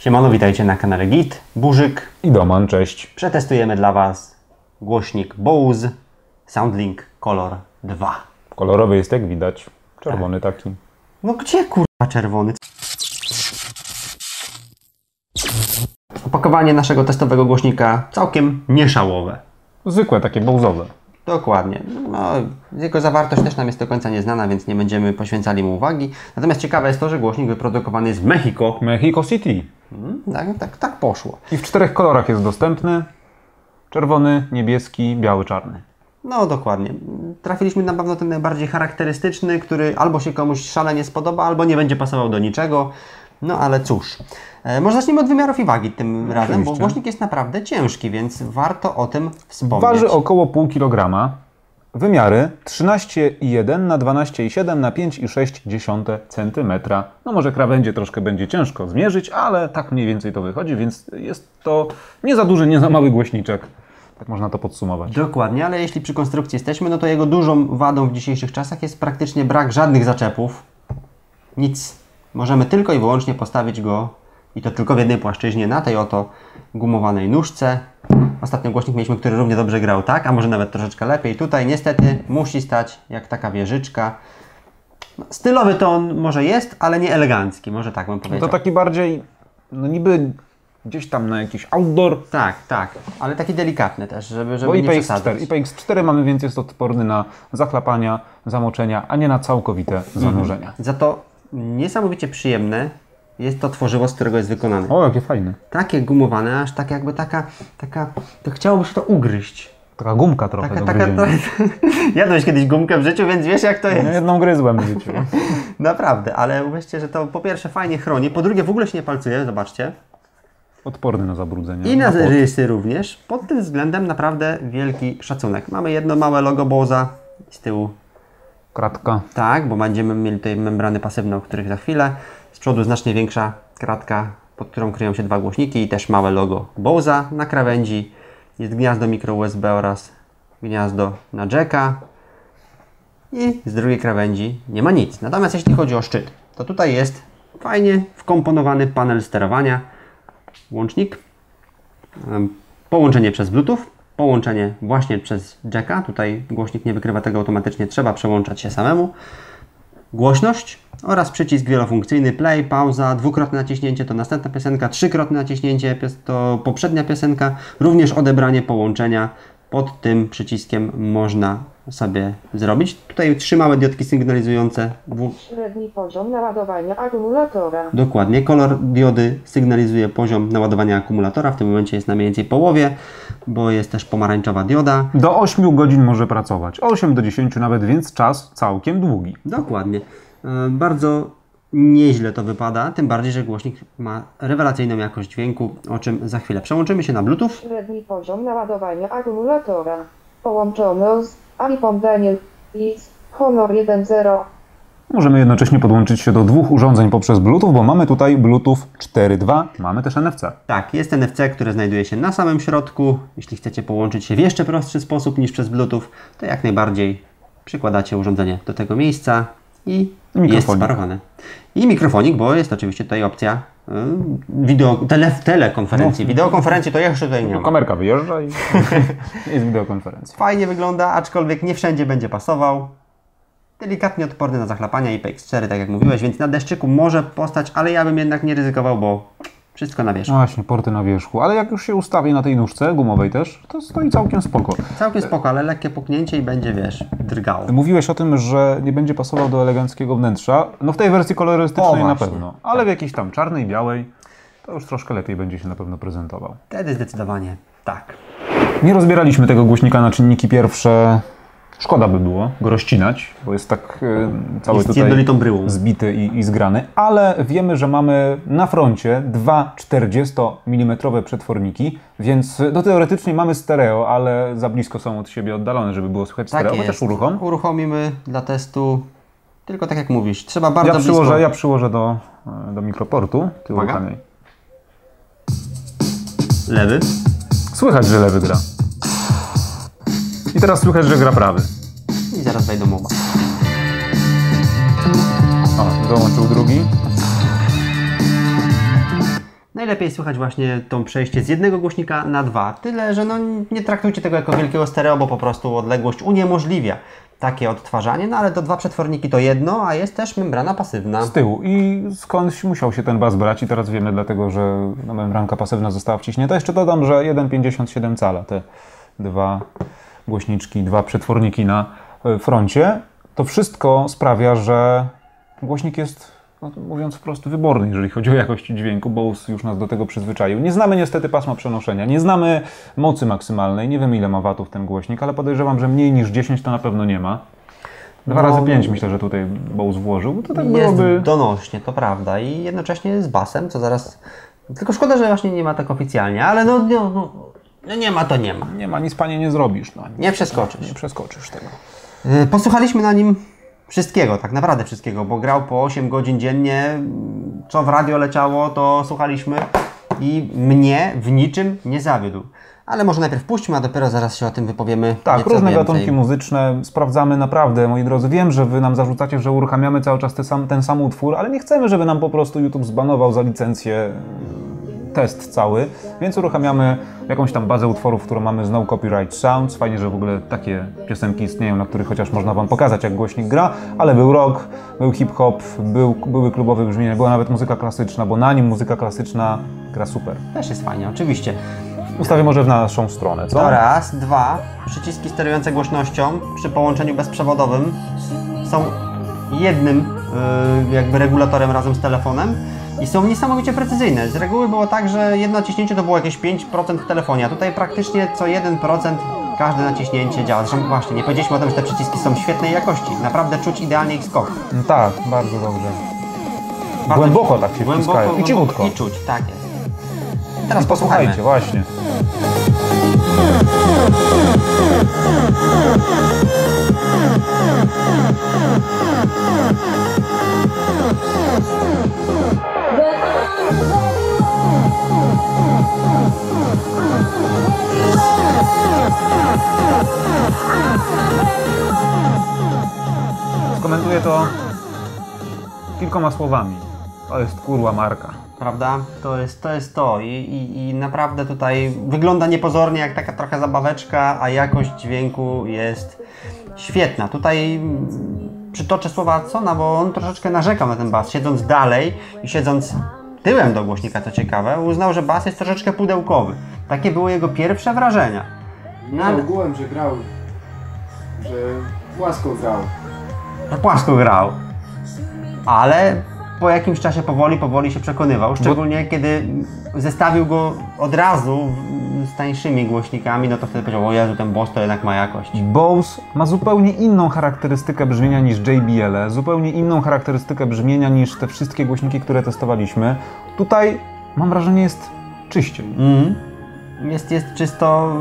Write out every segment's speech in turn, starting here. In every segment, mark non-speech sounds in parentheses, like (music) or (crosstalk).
Siemano, witajcie na kanale Git, Burzyk. I Doman, cześć. Przetestujemy dla Was głośnik Bose SoundLink Color 2. Kolorowy jest jak widać. Czerwony taki. No gdzie kurwa czerwony? Opakowanie naszego testowego głośnika całkiem nieszałowe. Zwykłe, takie bałzowe. Dokładnie. No, jego zawartość też nam jest do końca nieznana, więc nie będziemy poświęcali mu uwagi. Natomiast ciekawe jest to, że głośnik wyprodukowany jest w Mexico. Mexico City. Mm, Tak, tak, tak poszło. I w czterech kolorach jest dostępny. Czerwony, niebieski, biały, czarny. No dokładnie. Trafiliśmy na pewno ten najbardziej charakterystyczny, który albo się komuś szalenie spodoba, albo nie będzie pasował do niczego. No ale cóż. E, może zacznijmy od wymiarów i wagi tym razem, bo Oczywiście. głośnik jest naprawdę ciężki, więc warto o tym wspomnieć. Waży około pół kilograma. Wymiary 13,1 na 12,7 na 5,6 cm. No może krawędzie troszkę będzie ciężko zmierzyć, ale tak mniej więcej to wychodzi, więc jest to nie za duży, nie za mały głośniczek. Tak można to podsumować. Dokładnie, ale jeśli przy konstrukcji jesteśmy, no to jego dużą wadą w dzisiejszych czasach jest praktycznie brak żadnych zaczepów. Nic. Możemy tylko i wyłącznie postawić go i to tylko w jednej płaszczyźnie na tej oto gumowanej nóżce. Ostatnio głośnik mieliśmy, który równie dobrze grał tak, a może nawet troszeczkę lepiej. Tutaj niestety musi stać jak taka wieżyczka. No, Stylowy to on może jest, ale nie elegancki, może tak bym No powiedział. to taki bardziej, no niby gdzieś tam na jakiś outdoor, Tak, tak, ale taki delikatny też, żeby, żeby Bo nie IPX4. przesadzać. IPX4 mamy więc jest odporny na zachlapania, zamoczenia, a nie na całkowite zanurzenia. Za to niesamowicie przyjemne jest to tworzywo, z którego jest wykonane. O, jakie fajne. Takie gumowane, aż tak jakby taka, taka, to chciałoby się to ugryźć. Taka gumka trochę Taka, taka, gryzienia. (laughs) Jadłeś kiedyś gumkę w życiu, więc wiesz jak to jest. jedną gryzłem w życiu. (laughs) Naprawdę, ale uwierzcie, że to po pierwsze fajnie chroni, po drugie w ogóle się nie palcuje, zobaczcie. Odporny na zabrudzenia. I na pot. rysy również. Pod tym względem naprawdę wielki szacunek. Mamy jedno małe logo Boza z tyłu Kratka. Tak, bo będziemy mieli tutaj membrany pasywne, o których za chwilę. Z przodu znacznie większa kratka, pod którą kryją się dwa głośniki i też małe logo Bose na krawędzi. Jest gniazdo mikro USB oraz gniazdo na jacka. I z drugiej krawędzi nie ma nic. Natomiast jeśli chodzi o szczyt, to tutaj jest fajnie wkomponowany panel sterowania, łącznik, połączenie przez Bluetooth, połączenie właśnie przez jacka. Tutaj głośnik nie wykrywa tego automatycznie, trzeba przełączać się samemu. Głośność oraz przycisk wielofunkcyjny play, pauza, dwukrotne naciśnięcie to następna piosenka, trzykrotne naciśnięcie to poprzednia piosenka, również odebranie połączenia pod tym przyciskiem można sobie zrobić. Tutaj trzy małe diodki sygnalizujące w- Średni poziom naładowania akumulatora. Dokładnie. Kolor diody sygnalizuje poziom naładowania akumulatora. W tym momencie jest na mniej więcej połowie, bo jest też pomarańczowa dioda. Do 8 godzin może pracować. 8 do 10 nawet, więc czas całkiem długi. Dokładnie. E, Bardzo nieźle to wypada, tym bardziej, że głośnik ma rewelacyjną jakość dźwięku, o czym za chwilę. Przełączymy się na Bluetooth. Średni poziom naładowania akumulatora. Połączono z iPhone Daniel z Honor 1.0. Możemy jednocześnie podłączyć się do dwóch urządzeń poprzez Bluetooth, bo mamy tutaj Bluetooth 4.2, mamy też NFC. Tak, jest NFC, które znajduje się na samym środku. Jeśli chcecie połączyć się w jeszcze prostszy sposób niż przez Bluetooth, to jak najbardziej przykładacie urządzenie do tego miejsca i jest sparowane. I mikrofonik, bo jest oczywiście tutaj opcja y, wideo, tele, telekonferencji. Wideokonferencji to jeszcze tutaj nie ma. Kamerka wyjeżdża i (laughs) jest wideokonferencja. Fajnie wygląda, aczkolwiek nie wszędzie będzie pasował. Delikatnie odporny na zachlapania IPX4, tak jak mówiłeś, więc na deszczyku może postać, ale ja bym jednak nie ryzykował, bo wszystko na wierzchu. Właśnie, porty na wierzchu. Ale jak już się ustawi na tej nóżce gumowej też, to stoi całkiem spoko. Całkiem spoko, ale lekkie puknięcie i będzie, wiesz, drgało. Mówiłeś o tym, że nie będzie pasował do eleganckiego wnętrza. No w tej wersji kolorystycznej na pewno. Ale w jakiejś tam czarnej, białej, to już troszkę lepiej będzie się na pewno prezentował. Wtedy zdecydowanie tak. Nie rozbieraliśmy tego głośnika na czynniki pierwsze. Szkoda by było go rozcinać, bo jest tak e, cały Jest tutaj jednolitą bryłą. zbity i, i zgrany, ale wiemy, że mamy na froncie dwa 40 mm przetworniki, więc no teoretycznie mamy stereo, ale za blisko są od siebie oddalone, żeby było słychać stereo, chociaż uruchom. Uruchomimy dla testu. Tylko tak jak mówisz, trzeba bardzo Ja blisko. przyłożę, ja przyłożę do, e, do mikroportu ty Uwaga. uruchamiaj. Lewy. Słychać, że lewy gra. I teraz słychać, że gra prawy. I zaraz wejdą oba. O, dołączył drugi. Najlepiej słychać właśnie to przejście z jednego głośnika na dwa. Tyle, że no nie traktujcie tego jako wielkiego stereo, bo po prostu odległość uniemożliwia takie odtwarzanie, no ale to dwa przetworniki to jedno, a jest też membrana pasywna. z tyłu. I skądś musiał się ten bas brać i teraz wiemy dlatego, że no, membranka pasywna została wciśnięta. Jeszcze dodam, że 1,57 cala, te dwa głośniczki, dwa przetworniki na e, froncie. To wszystko sprawia, że głośnik jest, no, mówiąc wprost, wyborny, jeżeli chodzi o jakość dźwięku. Bose już nas do tego przyzwyczaił. Nie znamy niestety pasma przenoszenia, nie znamy mocy maksymalnej, nie wiemy ile ma watów ten głośnik, ale podejrzewam, że mniej niż 10 to na pewno nie ma. Dwa No, razy 5 myślę, że tutaj Bose włożył, bo to tak jest byłoby... donośnie, to prawda. I jednocześnie z basem, co zaraz... Tylko szkoda, że właśnie nie ma tak oficjalnie, ale no, no, no, no nie ma to nie ma. Nie ma, nic panie nie zrobisz. No. Nie przeskoczysz. Nie przeskoczysz tego. Y, Posłuchaliśmy na nim wszystkiego, tak naprawdę wszystkiego, bo grał po 8 godzin dziennie. Co w radio leciało, to słuchaliśmy i mnie w niczym nie zawiódł. Ale może najpierw puśćmy, a dopiero zaraz się o tym wypowiemy. Tak, różne gatunki muzyczne sprawdzamy naprawdę, moi drodzy. Wiem, że wy nam zarzucacie, że uruchamiamy cały czas ten sam, ten sam utwór, ale nie chcemy, żeby nam po prostu YouTube zbanował za licencję test cały, więc uruchamiamy jakąś tam bazę utworów, którą mamy z No Copyright Sounds. Fajnie, że w ogóle takie piosenki istnieją, na których chociaż można wam pokazać, jak głośnik gra, ale był rock, był hip-hop, był, były klubowe brzmienia, była nawet muzyka klasyczna, bo na nim muzyka klasyczna gra super. Też jest fajnie, oczywiście. Ustawię może w naszą stronę, co? To raz, dwa. Przyciski sterujące głośnością przy połączeniu bezprzewodowym są jednym y, jakby regulatorem razem z telefonem i są niesamowicie precyzyjne. Z reguły było tak, że jedno naciśnięcie to było jakieś 5% w telefonie, a tutaj praktycznie co 1% każde naciśnięcie działa. Zresztą właśnie, nie powiedzieliśmy o tym, że te przyciski są świetnej jakości. Naprawdę czuć idealnie ich skok. No Tak, bardzo dobrze. Bardzo- Głęboko tak się głęboko, wciskają. I cichutko. I czuć, tak jest. Teraz posłuchajmy. Posłuchajcie, właśnie. Skomentuję to kilkoma słowami. To jest kurła marka. Prawda? To jest to. Jest to. I, i, I naprawdę tutaj wygląda niepozornie jak taka trochę zabaweczka, a jakość dźwięku jest świetna. Tutaj przytoczę słowa Cona, bo on troszeczkę narzekał na ten bas. Siedząc dalej i siedząc tyłem do głośnika, co ciekawe, uznał, że bas jest troszeczkę pudełkowy. Takie były jego pierwsze wrażenia. Nie Ale- ogółem, że grał, że płasko grał. Że płasko grał. Ale po jakimś czasie powoli, powoli się przekonywał. Szczególnie kiedy zestawił go od razu z tańszymi głośnikami, no to wtedy powiedział, o Jezu, ten Boss to jednak ma jakość. Bose ma zupełnie inną charakterystykę brzmienia niż JBL, zupełnie inną charakterystykę brzmienia niż te wszystkie głośniki, które testowaliśmy. Tutaj mam wrażenie jest czyściej. Mhm. Jest, jest czysto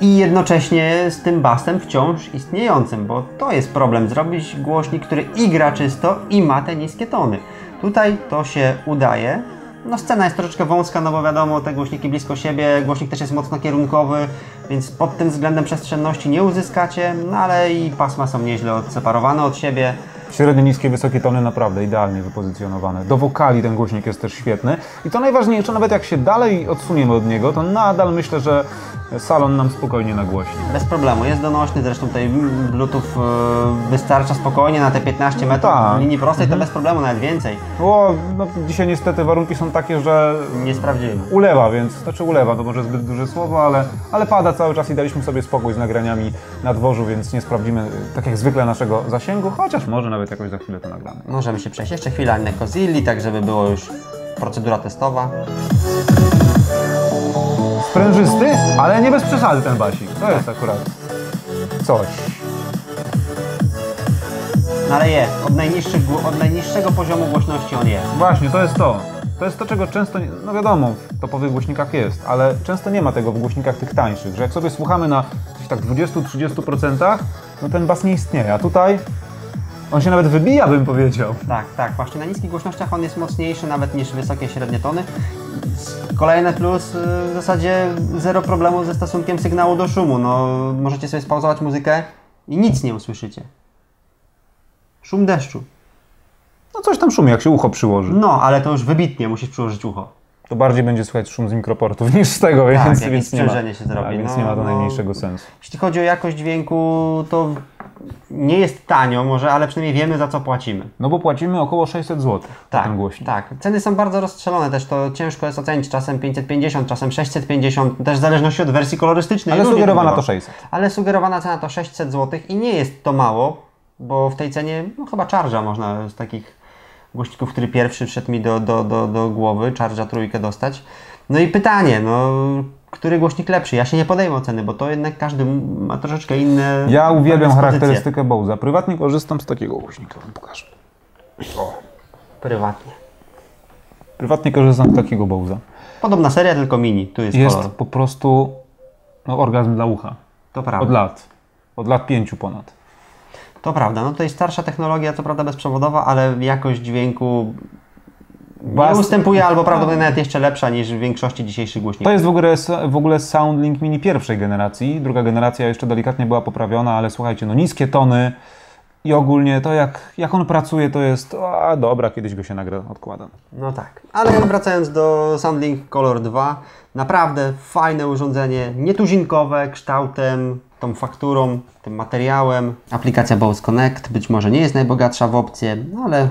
i jednocześnie z tym basem wciąż istniejącym, bo to jest problem, zrobić głośnik, który i gra czysto i ma te niskie tony. Tutaj to się udaje. No scena jest troszeczkę wąska, no bo wiadomo, te głośniki blisko siebie, głośnik też jest mocno kierunkowy, więc pod tym względem przestrzenności nie uzyskacie, no ale i pasma są nieźle odseparowane od siebie. Średnie, niskie, wysokie tony naprawdę idealnie wypozycjonowane. Do wokali ten głośnik jest też świetny. I to najważniejsze, nawet jak się dalej odsuniemy od niego, to nadal myślę, że salon nam spokojnie nagłośni. Bez problemu, jest donośny, zresztą tutaj Bluetooth e, wystarcza spokojnie na te 15 metrów tak. linii prostej, to bez problemu, nawet więcej. Bo no, dzisiaj niestety warunki są takie, że Nie sprawdzimy. ulewa, więc znaczy ulewa, to może zbyt duże słowo, ale, ale pada cały czas i daliśmy sobie spokój z nagraniami na dworzu, więc nie sprawdzimy tak jak zwykle naszego zasięgu, chociaż może nawet jakoś za chwilę to nagramy. Możemy się przejść jeszcze chwilę na Kozilli, tak żeby było już procedura testowa. Sprężysty, ale nie bez przesady ten basik. To jest akurat coś. No ale jest, od, najniższych, od najniższego poziomu głośności on jest. Właśnie, to jest to. To jest to, czego często, no wiadomo, w topowych głośnikach jest, ale często nie ma tego w głośnikach tych tańszych, że jak sobie słuchamy na tak 20-30%, no ten bas nie istnieje, a tutaj on się nawet wybija, bym powiedział. Tak, tak, właśnie na niskich głośnościach on jest mocniejszy nawet niż wysokie średnie tony. Kolejny plus, y, w zasadzie zero problemu ze stosunkiem sygnału do szumu. No, możecie sobie spauzować muzykę i nic nie usłyszycie. Szum deszczu. No coś tam szumi, jak się ucho przyłoży. No, ale to już wybitnie musisz przyłożyć ucho. To bardziej będzie słychać szum z mikroportów (laughs) niż z tego, więc, jakieś więc nie ma, się zrobi. Tak, więc No, nie ma to no. najmniejszego sensu. Jeśli chodzi o jakość dźwięku, to nie jest tanio może, ale przynajmniej wiemy za co płacimy. No bo płacimy około 600 zł Tak, ten głośnik. tak. Ceny są bardzo rozstrzelone też, to ciężko jest ocenić. Czasem 550, czasem 650, też w zależności od wersji kolorystycznej. Ale sugerowana to 600. Ale sugerowana cena to 600 zł i nie jest to mało, bo w tej cenie no, chyba Charge'a można z takich głośników, który pierwszy wszedł mi do, do, do, do głowy, Charge'a trójkę dostać. No i pytanie, no, który głośnik lepszy? Ja się nie podejmę oceny, bo to jednak każdy ma troszeczkę inne Ja uwielbiam charakterystykę Bowza. Prywatnie korzystam z takiego głośnika, wam pokażę. Prywatnie. Prywatnie korzystam z takiego Bowza. Podobna seria, tylko mini. Tu jest, Jest kolor. po prostu no, orgazm dla ucha. To prawda. Od lat. Od lat pięciu ponad. To prawda. No to jest starsza technologia, co prawda bezprzewodowa, ale jakość dźwięku nie Bas- ustępuje albo prawdopodobnie nawet jeszcze lepsza niż w większości dzisiejszych głośników. To jest w ogóle, w ogóle Soundlink Mini pierwszej generacji. Druga generacja jeszcze delikatnie była poprawiona, ale słuchajcie, no niskie tony i ogólnie to jak, jak on pracuje, to jest, a dobra, kiedyś go się nagra, odkładam. No tak. Ale wracając do Soundlink Color 2, naprawdę fajne urządzenie, nietuzinkowe kształtem, tą fakturą, tym materiałem. Aplikacja Bose Connect być może nie jest najbogatsza w opcje, no ale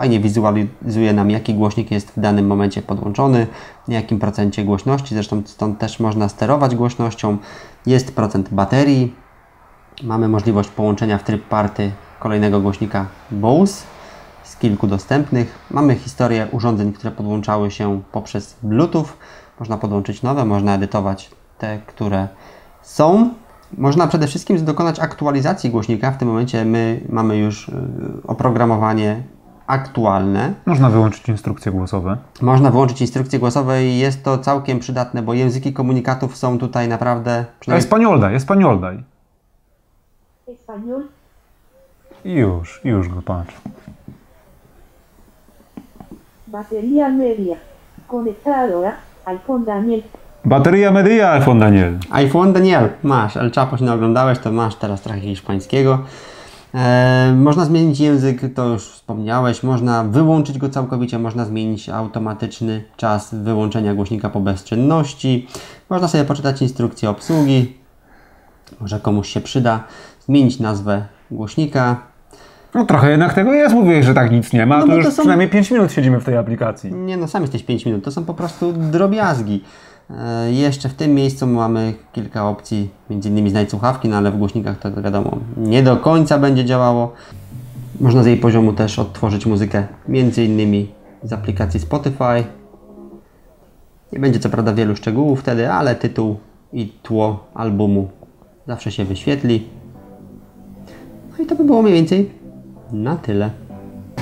fajnie wizualizuje nam, jaki głośnik jest w danym momencie podłączony, w jakim procencie głośności, zresztą stąd też można sterować głośnością. Jest procent baterii, Mamy możliwość połączenia w tryb party kolejnego głośnika Bose z kilku dostępnych. Mamy historię urządzeń, które podłączały się poprzez Bluetooth. Można podłączyć nowe, można edytować te, które są. Można przede wszystkim dokonać aktualizacji głośnika. W tym momencie my mamy już y, oprogramowanie aktualne. Można wyłączyć instrukcje głosowe. Można wyłączyć instrukcje głosowe i jest to całkiem przydatne, bo języki komunikatów są tutaj naprawdę przynajmniej Espanol daj, Espanol daj. Español, I już, już go patrz. batería media. Conectadora, iPhone Daniel. Bateria media, iPhone Daniel. iPhone Daniel, masz. El Chapo się nie oglądałeś, to masz teraz trochę hiszpańskiego. E, można zmienić język, to już wspomniałeś. Można wyłączyć go całkowicie, można zmienić automatyczny czas wyłączenia głośnika po bezczynności. Można sobie poczytać instrukcję obsługi. Może komuś się przyda. Zmienić nazwę głośnika. No trochę jednak tego jest, mówię, że tak nic nie ma, No to bo już to są- przynajmniej 5 minut siedzimy w tej aplikacji. Nie no, sam jesteś 5 minut. To są po prostu drobiazgi. E, jeszcze w tym miejscu mamy kilka opcji, innymi znajdź słuchawki, no ale w głośnikach to wiadomo, nie do końca będzie działało. Można z jej poziomu też odtworzyć muzykę, innymi z aplikacji Spotify. Nie będzie co prawda wielu szczegółów wtedy, ale tytuł i tło albumu zawsze się wyświetli. No i to by było mniej więcej na tyle.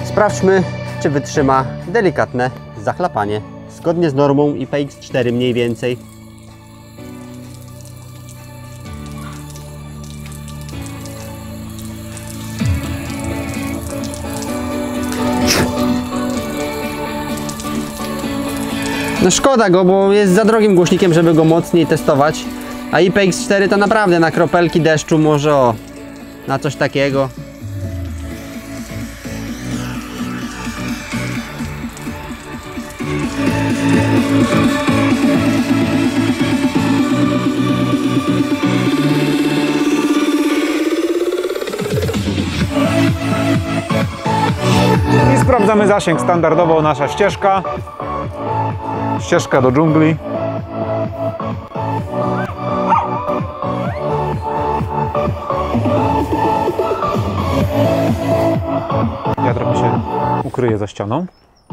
Sprawdźmy, czy wytrzyma delikatne zachlapanie. Zgodnie z normą IPX4 mniej więcej. No szkoda go, bo jest za drogim głośnikiem, żeby go mocniej testować. A IPX4 to naprawdę na kropelki deszczu może o, na coś takiego. I sprawdzamy zasięg standardowo, nasza ścieżka. Ścieżka do dżungli. Ja trochę się ukryję za ścianą.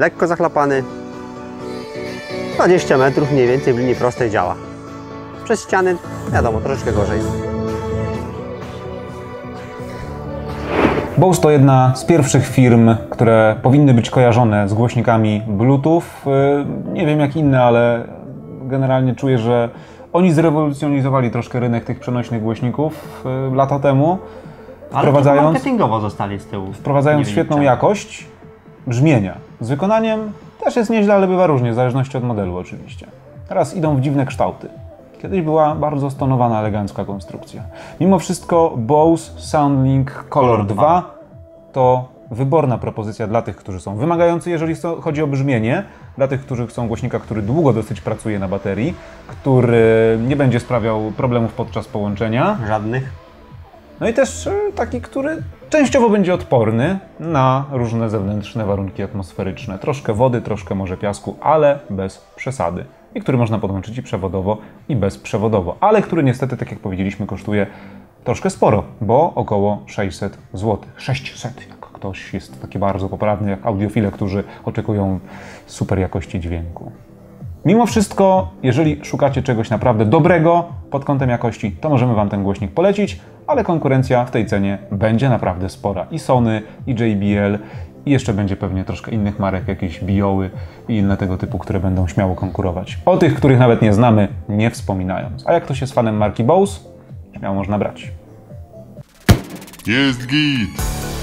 lekko zachlapany. 20 metrów mniej więcej w linii prostej działa. Przez ściany, wiadomo, troszeczkę gorzej. Bose to jedna z pierwszych firm, które powinny być kojarzone z głośnikami Bluetooth. Y, Nie wiem jak inne, ale generalnie czuję, że oni zrewolucjonizowali troszkę rynek tych przenośnych głośników y, lata temu, Ale wprowadzając, marketingowo zostali z tyłu. wprowadzając świetną jakość brzmienia. Z wykonaniem też jest nieźle, ale bywa różnie, w zależności od modelu oczywiście. Teraz idą w dziwne kształty. Kiedyś była bardzo stonowana, elegancka konstrukcja. Mimo wszystko Bose Soundlink Color 2 to wyborna propozycja dla tych, którzy są wymagający, jeżeli chodzi o brzmienie, dla tych, którzy chcą głośnika, który długo dosyć pracuje na baterii, który nie będzie sprawiał problemów podczas połączenia, Żadnych. No i też e, taki, który częściowo będzie odporny na różne zewnętrzne warunki atmosferyczne. Troszkę wody, troszkę może piasku, ale bez przesady. I który można podłączyć i przewodowo, i bezprzewodowo. Ale który niestety, tak jak powiedzieliśmy, kosztuje troszkę sporo, bo około 600 zł. 600, jak ktoś jest taki bardzo poprawny, jak audiofile, którzy oczekują super jakości dźwięku. Mimo wszystko, jeżeli szukacie czegoś naprawdę dobrego pod kątem jakości, to możemy Wam ten głośnik polecić, ale konkurencja w tej cenie będzie naprawdę spora. I Sony, i JBL, i jeszcze będzie pewnie troszkę innych marek, jakieś Bioły i inne tego typu, które będą śmiało konkurować. O tych, których nawet nie znamy, nie wspominając. A jak ktoś jest fanem marki Bose, śmiało można brać. Jest git!